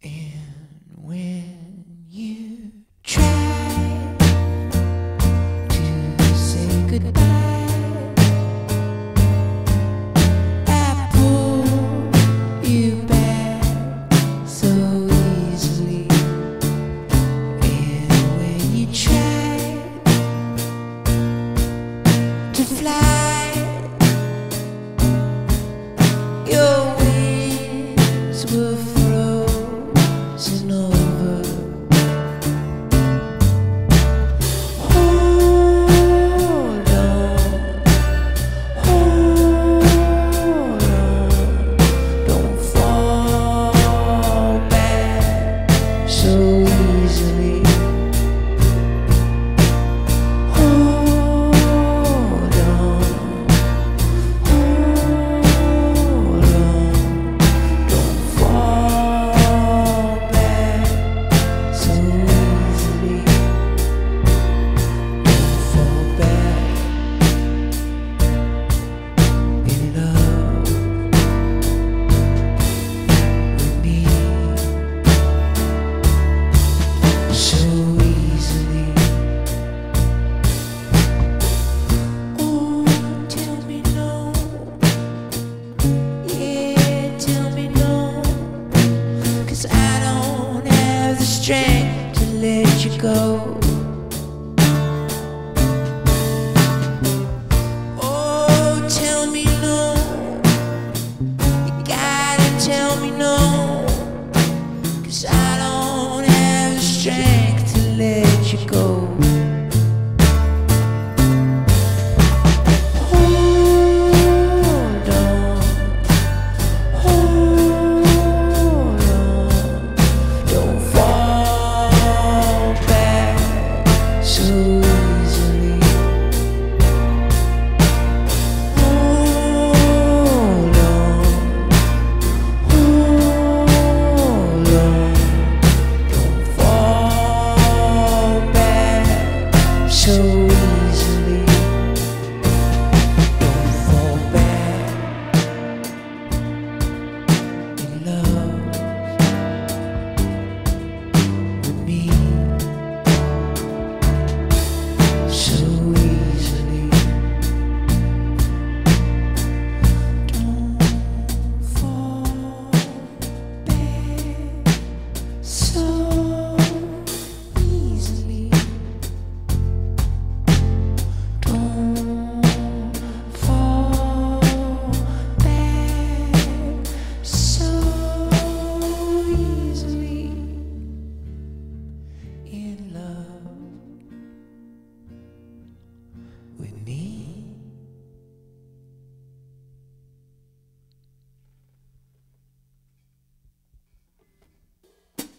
And when you try to say goodbye, I pull you back so easily. And when you try to fly, your wings frozen over. to let you go. Oh, tell me no. You gotta tell me I don't have the strength to let you go. to